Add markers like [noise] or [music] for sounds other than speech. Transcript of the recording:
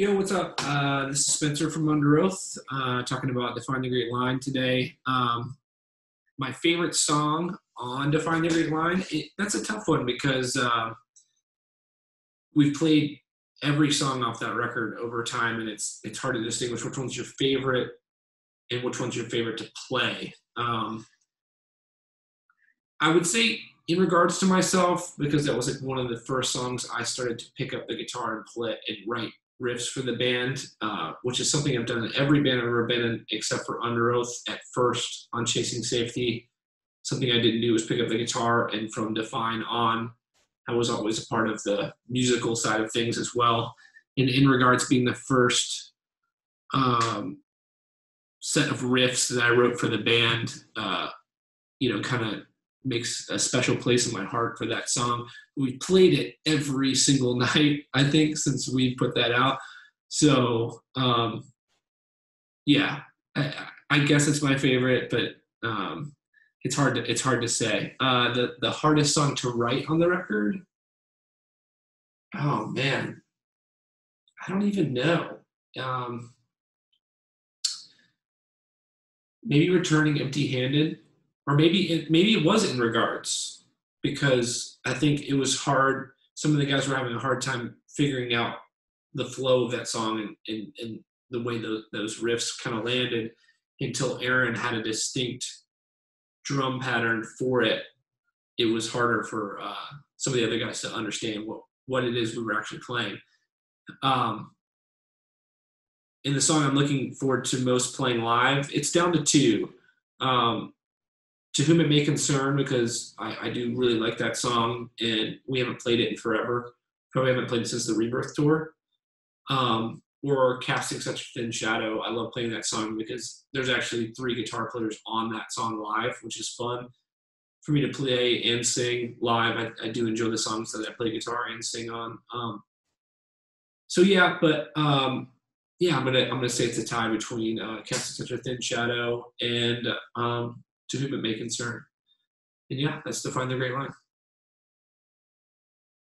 Yo, what's up? Uh, this is Spencer from Underoath, uh, talking about Define the Great Line today. Um, my favorite song on Define the Great Line, it, that's a tough one because uh, we've played every song off that record over time, and it's it's hard to distinguish which one's your favorite and which one's your favorite to play. Um, I would say, in regards to myself, because that was like one of the first songs I started to pick up the guitar and play and write riffs for the band, uh, which is something I've done in every band I've ever been in, except for Underoath at first on Chasing Safety. Something I didn't do was pick up the guitar, and from Define on, I was always a part of the musical side of things as well. And in regards being the first um, set of riffs that I wrote for the band, uh, you know, kind of makes a special place in my heart for that song. We played it every single [laughs] night, I think, since we put that out. So, um, yeah, I, I guess it's my favorite, but um, it's hard to it's hard to say. Uh, the the hardest song to write on the record. Oh man, I don't even know. Um, maybe returning empty-handed or maybe it, maybe it was in regards because I think it was hard. Some of the guys were having a hard time figuring out the flow of that song and, and, and the way the, those riffs kind of landed until Aaron had a distinct drum pattern for it. It was harder for uh, some of the other guys to understand what, what it is we were actually playing. Um, in the song I'm looking forward to most playing live, it's down to two. Um, to whom it may concern because I, I, do really like that song and we haven't played it in forever. Probably haven't played it since the rebirth tour. Um, or casting such a thin shadow. I love playing that song because there's actually three guitar players on that song live which is fun for me to play and sing live. I, I do enjoy the songs that i play guitar and sing on. Um, so yeah but um, yeah i'm gonna i'm gonna say it's a tie between uh, casting such a thin shadow and um, to whom it may concern. And yeah, that's define the great line.